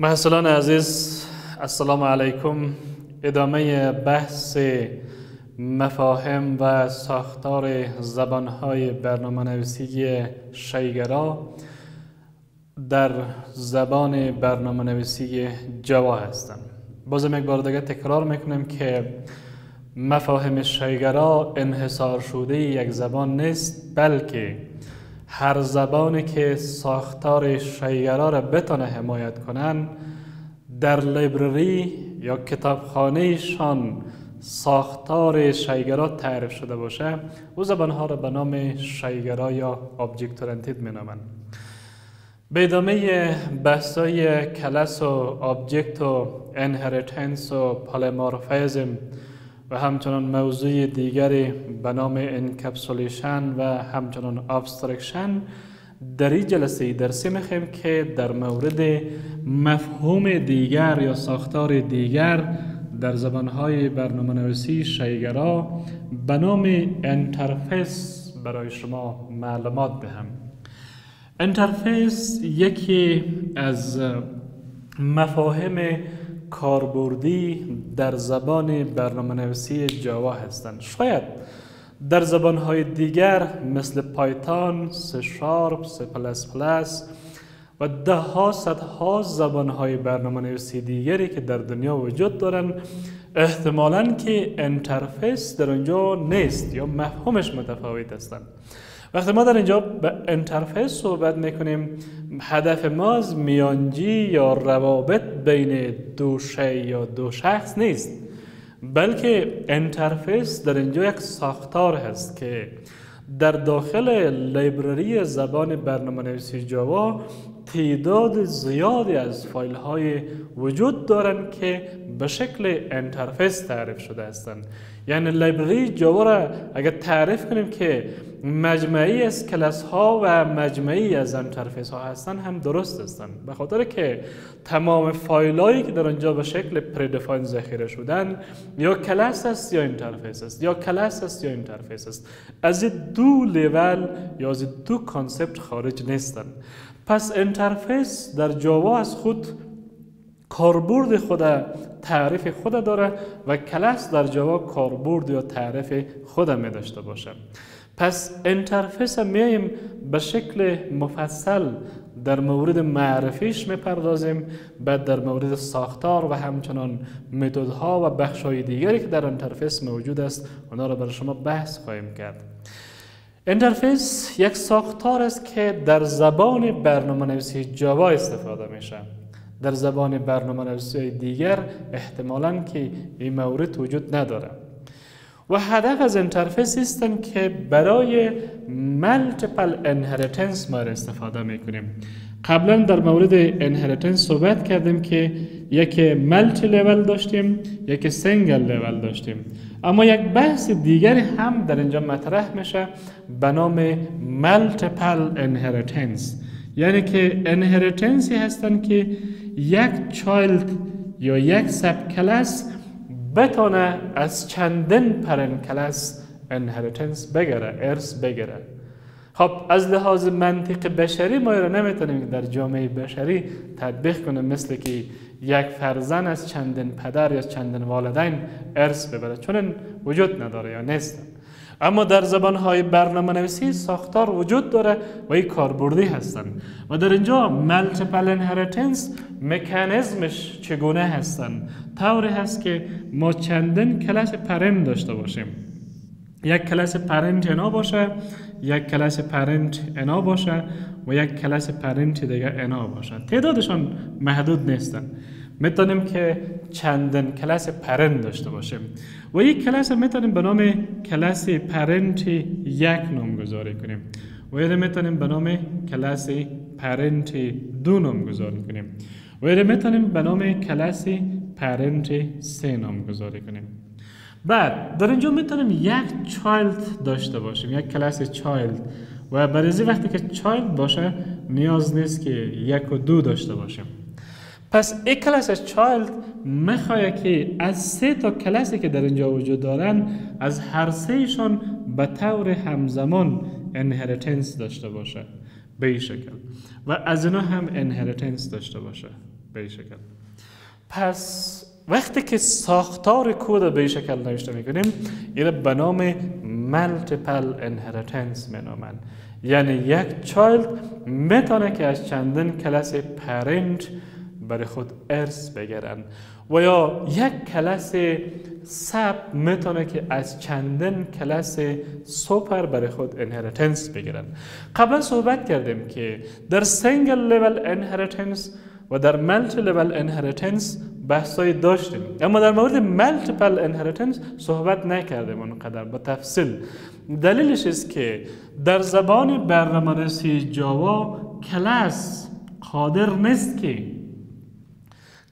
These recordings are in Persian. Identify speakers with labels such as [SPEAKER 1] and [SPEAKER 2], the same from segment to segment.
[SPEAKER 1] محصلان عزیز السلام علیکم. ادامه بحث مفاهیم و ساختار زبانهای برنامه نویسی شیگرا در زبان برنامه نویسی جوا هستم. بازم یک بار دیگه تکرار می‌کنم که مفاهیم شیگرا انحصار شده یک زبان نیست بلکه هر زبانی که ساختار شیگرا را بتونه حمایت کنن در library یا کتابخانهشان ساختار شیگرا تعریف شده باشه او زبان ها را به نام شیگرا یا object oriented می نامند به ادامه بحثای کلاس و object و inheritance و polymorphism و همچنان موضوع دیگری به نام encapsulation و همچنان abstraction در این جلسه درسی می‌خوایم که در مورد مفهوم دیگر یا ساختار دیگر در زبانهای برنامه نویسی شیگرا به نام interface برای شما معلومات دهم. interface یکی از مفاهیم کاربردی در زبان برنامه نویسی جاوا هستند. شاید در زبان های دیگر مثل Python، C Sharp، C plus plus و ده ها ها زبان های برنامه نویسی دیگری که در دنیا وجود دارند احتمالا که interface در اونجا نیست یا مفهومش متفاوت هستند. وقتی ما در اینجا به interface صحبت می‌کنیم هدف ما از میانجی یا روابط بین دو شی یا دو شخص نیست بلکه interface در اینجا یک ساختار هست که در داخل library زبان برنامه نویسی جاوا تعداد زیادی از فایل های وجود دارند که به شکل interface تعریف شده هستند. یعنی library جاوا را اگر تعریف کنیم که مجمعی از کلاس ها و مجمعی از interface ها هستن هم درست هستند به خاطر که تمام فایل هایی که در آنجا به شکل predefine ذخیره شدن یا کلاس است یا interface است. یا کلاس است یا interface است. از دو لیول یا از دو concept خارج نیستند پس interface در جاوا از خود کاربرد خود تعریف خود داره و کلاس در جاوا کاربرد یا تعریف خود می داشته باشه. پس interface میایم به شکل مفصل در مورد معرفیش می‌پردازیم بعد در مورد ساختار و همچنان متدها و بخش های دیگری که در interface موجود است اونا را برای شما بحث خواهیم کرد. interface یک ساختار است که در زبان برنامه نویسی جاوا استفاده میشه. در زبان برنامه نویسی دیگر احتمالا که این مورد وجود نداره. و هدف از interface هستن که برای multiple inheritance ما استفاده می‌کنیم. قبلا در مورد inheritance صحبت کردیم که یک multi level داشتیم یک single level داشتیم. اما یک بحث دیگری هم در اینجا مطرح میشه به نام multiple inheritance یعنی که inheritance ی هستن که یک child یا یک سب کلاس بتونه از چندین پرن کلاس انهریتنس بگیره ارث بگیره. خب از لحاظ منطق بشری ما را نمی‌تونیم در جامعه بشری تطبیق کنیم مثل که یک فرزن از چندین پدر یا چندین والدین ارث ببره چون وجود نداره یا نیست. اما در زبان های برنامه نویسی ساختار وجود داره و این کاربردی هستن. و در اینجا multiple inheritance مکانیزمش چگونه هستن؟ طوری هست که ما چندین کلاس parent داشته باشیم. یک کلاس parent اینا باشه یک کلاس parent اینا باشه و یک کلاس parent دیگه اینا باشه. تعدادشان محدود نیستن. می‌تونیم که چندین کلاس parent داشته باشیم. و یک کلاس می‌تونیم به نام کلاس parent یک نامگذاری کنیم. و یه می‌تونیم به نام کلاس parent دو نامگذاری کنیم. و یه می‌تونیم به نام کلاس parent سه نامگذاری کنیم. بعد در اینجا می‌تونیم یک child داشته باشیم یک کلاس child و برای وقتی که child باشه نیاز نیست که یک و دو داشته باشیم. پس این کلاس child می‌خواه که از سه تا کلاسی که در اینجا وجود دارن از هر سهشان به طور همزمان inheritance داشته باشه. به این شکل. و از اینا هم inheritance داشته باشه. به شکل. پس وقتی که ساختار کود به شکل نوشته می‌کنیم این به نام multiple inheritance مینامن یعنی یک child می‌تونه که از چندین کلاس parent برای خود ارث بگیرن. و یا یک کلاس sub می‌تونه که از چندین کلاس سوپر برای خود inheritance بگیرن. قبلا صحبت کردیم که در single level inheritance و در multi level inheritance بحثای داشتیم. اما در مورد multiple inheritance صحبت نکردیم اونقدر با تفصیل. دلیلش است که در زبان برنامه‌نویسی جاوا کلاس قادر نیست که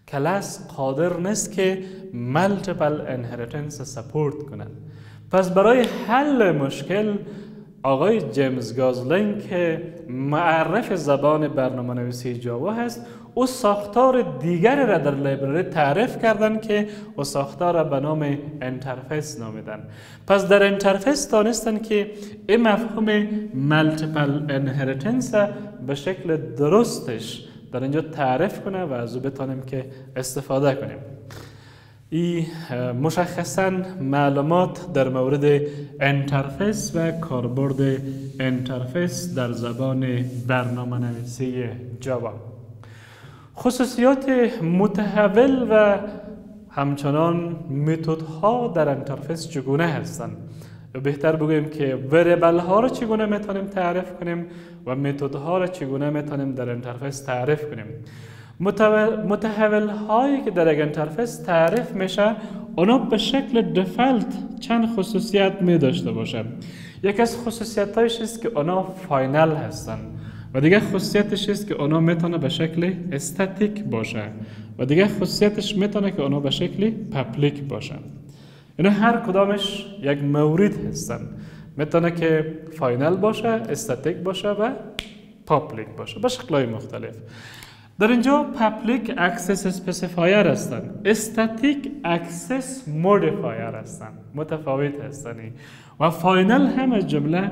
[SPEAKER 1] کلاس قادر نیست که multiple inheritance support کنند پس برای حل مشکل آقای جیمز گاسلینگ که معرف زبان برنامه نویسی جاوا هست او ساختار دیگری را در library تعریف کردن که او ساختار را به نام interface نامیدن. پس در interface دانستن که این مفهوم multiple inheritance به شکل درستش در اینجا تعریف کنه و از او بتانیم که استفاده کنیم. ای مشخصا معلومات در مورد interface و کاربرد interface در زبان برنامه نویسی جاوا. خصوصیات متحول و همچنان متد ها در interface چگونه هستند؟ بهتر بگوییم که variable ها رو چگونه می‌تونیم تعریف کنیم و متد ها رو چگونه می‌تونیم در interface تعریف کنیم؟ متحول هایی که در یک interface تعریف میشه اونا به شکل default چند خصوصیت می داشته باشه یک از خصوصیت هایش است که اونا final هستن و دیگه خصوصیتش است که اونا می‌تونه به شکل استاتیک باشه و دیگه خصوصیتش می‌تونه که اونا به شکل public باشه. اینا هر کدامش یک مورد هستن. می‌تونه که final باشه استاتیک باشه و public باشه. به شکلهای مختلف. در اینجا public access specifier هستن. static access modifier هستن. متفاوت هستن و final هم از جمله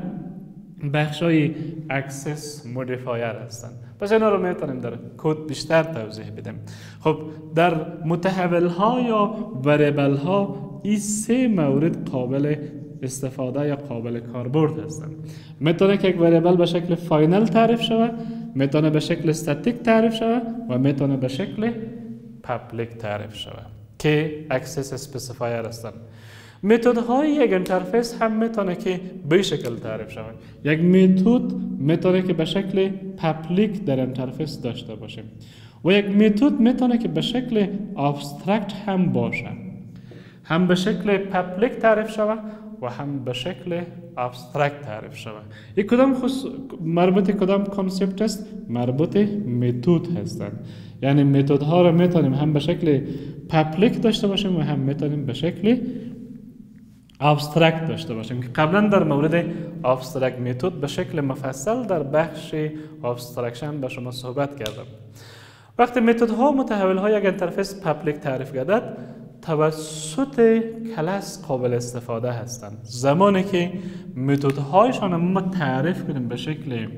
[SPEAKER 1] بخشای access modifier هستن. پس اینا رو می‌تونیم در کد بیشتر توضیح بدیم. خب در متحول ها یا variable ها این سه مورد قابل استفاده یا قابل کاربرد هستند می‌تونه که یک variable به شکل final تعریف شود. می‌تونه به شکل استاتیک تعریف شود و می‌تونه به شکل public تعریف شود. که access specifier هستند متد های یک interface هم می‌تونه که به شکل تعریف شود. یک متد می‌تونه که به شکل public در interface داشته باشه و یک متد می‌تونه که به شکل abstract هم باشه هم به شکل public تعریف شود و هم به شکل abstract تعریف شود یک کدام خص... مربوط کدام concept است؟ مربوط متد هستند یعنی متد ها رو می‌تونیم هم به شکل public داشته باشیم و هم می‌تونیم به شکل abstract داشته باشیم. که قبلا در مورد abstract method به شکل مفصل در بخش abstraction به شما صحبت کردم. وقتی متد ها متحول های یک interface public تعریف گردد توسط کلاس قابل استفاده هستند زمانی که متد هایشان ما تعریف کنیم به شکل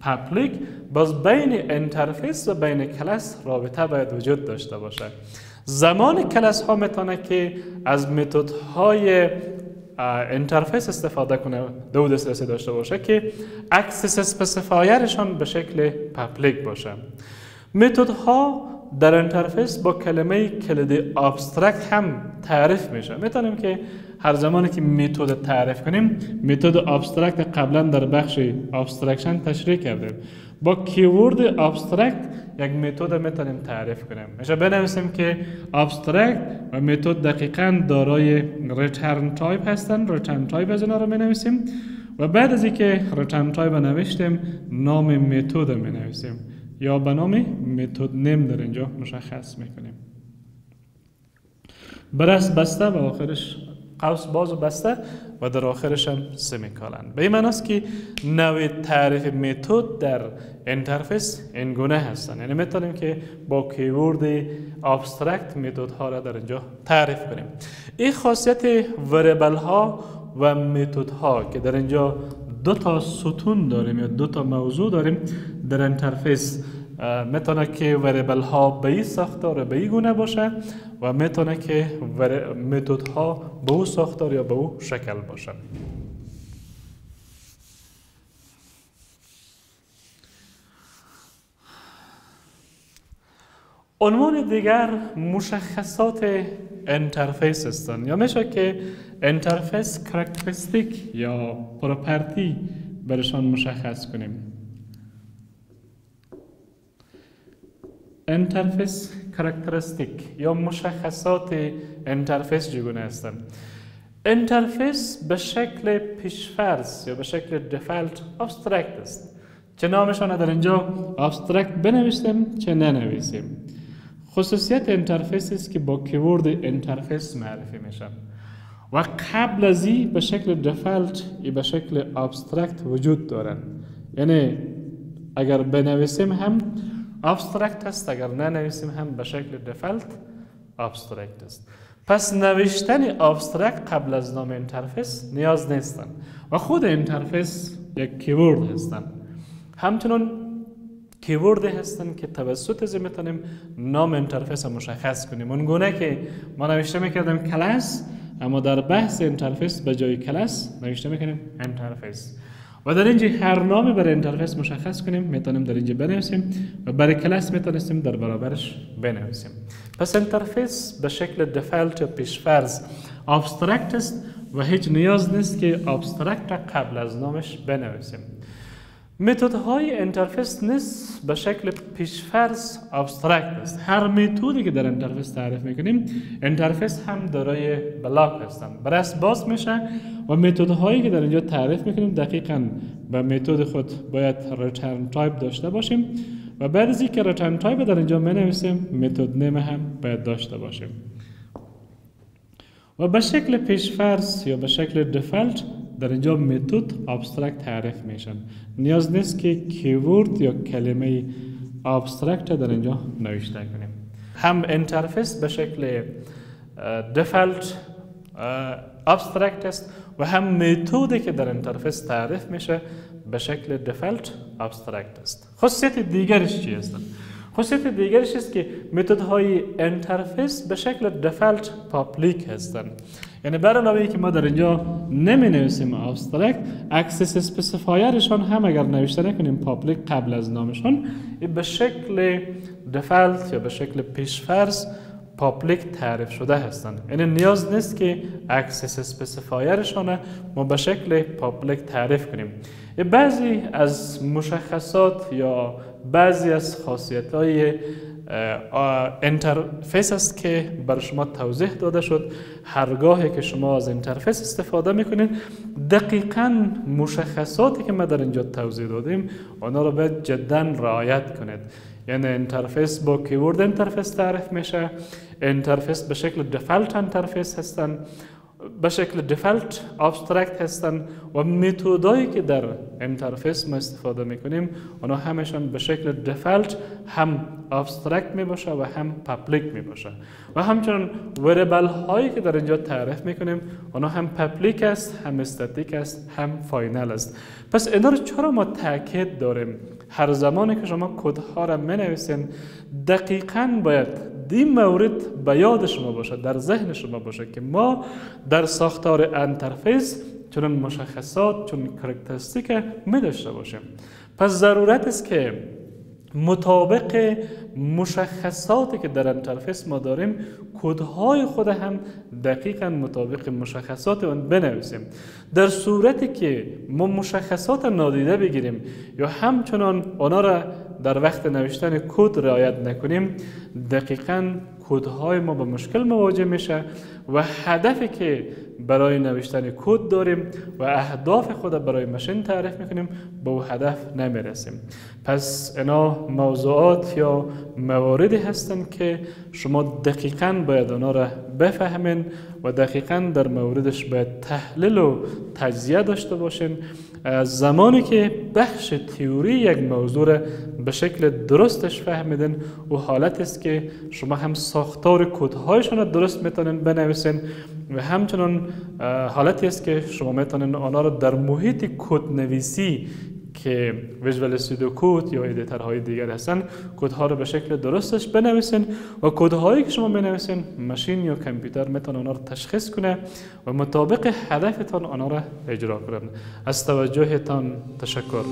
[SPEAKER 1] public باز بین interface و بین کلاس رابطه باید وجود داشته باشه. زمان کلاس ها می‌تونه که از متد های interface استفاده کنه دو دسترسی داشته باشه که access specifier شان به شکل public باشه. متد ها در interface با کلمه کلید abstract هم تعریف میشه. می‌تونیم که هر زمانی که متد تعریف کنیم متد abstract قبلا در بخش abstraction تشریح کردیم. با keyword abstract یک متد می‌تونیم تعریف کنیم. میشه بنویسیم که abstract و متد دقیقا دارای return type هستن. return type از اینا رو نویسیم و بعد از اینکه return type نوشتیم نام متد نویسیم یا به نام method name در اینجا مشخص می‌کنیم. brace بسته و آخرش قوس باز و بسته و در آخرش هم semicolon به این معناست که نوع تعریف متد در interface این گونه هستن یعنی می‌تونیم که با keyword abstract متد ها را در اینجا تعریف کنیم. این خاصیت variable ها و متد ها که در اینجا دو تا ستون داریم یا دو تا موضوع داریم در interface می‌تونه که variable ها به این ساختار به این گونه باشه و می‌تونه که متد ها به او ساختار یا به او شکل باشه. عنوان دیگر مشخصات interface هستند یا میشه که interface characteristic یا property برشان مشخص کنیم. interface characteristic یا مشخصات interface چگونه هستند؟ interface به شکل پیشفرض یا به شکل default abstract است. چه نامشان در اینجا abstract بنویسیم چه ننویسیم؟ خصوصیت interface است که با keyword interface معرفی میشن و قبل از این به شکل default یا به شکل abstract وجود دارن. یعنی اگر بنویسیم هم abstract است اگر ننویسیم هم به شکل default abstract است. پس نوشتن abstract قبل از نام interface نیاز نیستن و خود interface یک keyword هستن. همچنان keyword هستن که توسط از می‌تونیم نام interface مشخص کنیم. اون گونه که ما نوشته می‌کردیم کلاس اما در بحث interface به جای کلاس نوشته می‌کنیم interface. و در اینجا هر نامی برای interface مشخص کنیم می‌تونیم در اینجا بنویسیم و برای کلاس می‌تونستیم در برابرش بنویسیم. پس interface به شکل default یا پیشفرض abstract است و هیچ نیاز نیست که abstract قبل از نامش بنویسیم. متد های interface نیست به شکل پیشفرض abstract است. هر متدی که در interface تعریف می‌کنیم interface هم دارای block هستند brace باز میشه و متد هایی که در اینجا تعریف می‌کنیم دقیقا به متد خود باید return type داشته باشیم و بعد از اینکه return type در اینجا می نویسیم method name هم باید داشته باشیم. و به شکل پیشفرض یا به شکل default در اینجا متد abstract تعریف میشن. نیاز نیست که keyword یا کلمه abstract در اینجا نوشته کنیم. هم interface به شکل default abstract است و هم متدی که در interface تعریف میشه به شکل default abstract است. خاصیت دیگرش چی است؟ خاصیت دیگرش است که متد های interface به شکل default public هستند یعنی برای علاوه که ما در اینجا نمی نویسیم abstract access specifier شان هم اگر نوشته نکنیم public قبل از نامشان به شکل default یا به شکل پیشفرض public تعریف شده هستند. یعنی نیاز نیست که access specifier شان ما به شکل public تعریف کنیم. بعضی از مشخصات یا بعضی از خاصیت های interface است که بر شما توضیح داده شد. هرگاهی که شما از interface استفاده می‌کنید دقیقا مشخصاتی که ما در اینجا توضیح دادیم آنها را باید جدا رعایت کنید. یعنی interface با keyword interface تعریف میشه. interface به شکل default interface هستن. به شکل default abstract هستند و متدایی که در interface ما استفاده می‌کنیم اونا همشان به شکل default هم abstract می باشه و هم public می باشه و همچنان variable هایی که در اینجا تعریف می‌کنیم اونا هم public است هم استاتیک است هم final است. پس اینا رو چرا ما تاکید داریم؟ هر زمانی که شما کدها را می نویسین دقیقا باید این مورد به یاد شما باشه در ذهن شما باشه که ما در ساختار interface چون مشخصات چون characteristic می داشته باشیم. پس ضرورت است که مطابق مشخصاتی که در interface ما داریم کدهای خود هم دقیقا مطابق مشخصات اون بنویسیم. در صورتی که ما مشخصات نادیده بگیریم یا همچنان آنها را در وقت نوشتن کد رعایت نکنیم دقیقا کودهای ما به مشکل مواجه میشه و هدفی که برای نوشتن کد داریم و اهداف خود برای ماشین تعریف می‌کنیم به او هدف نمی‌رسیم. پس اینا موضوعات یا مواردی هستند که شما دقیقا باید اونا را بفهمین و دقیقا در موردش باید تحلیل و تجزیه داشته باشین زمانی که بخش تیوری یک موضوع به شکل درستش فهمیدن و حالت است که شما هم ساختار کدهایشان درست می‌تونین بنویسین و همچنان حالتی است که شما می‌تونین آنها را در محیط کد نویسی که ویژوال استودیو کود یا های دیگر هستن کودها رو به شکل درستش بنویسین و کودهایی که شما بنویسین ماشین یا کامپیوتر می‌تونه اونا رو تشخیص کنه و مطابق هدفتان آنها را اجرا کنه. از توجهتان تشکر.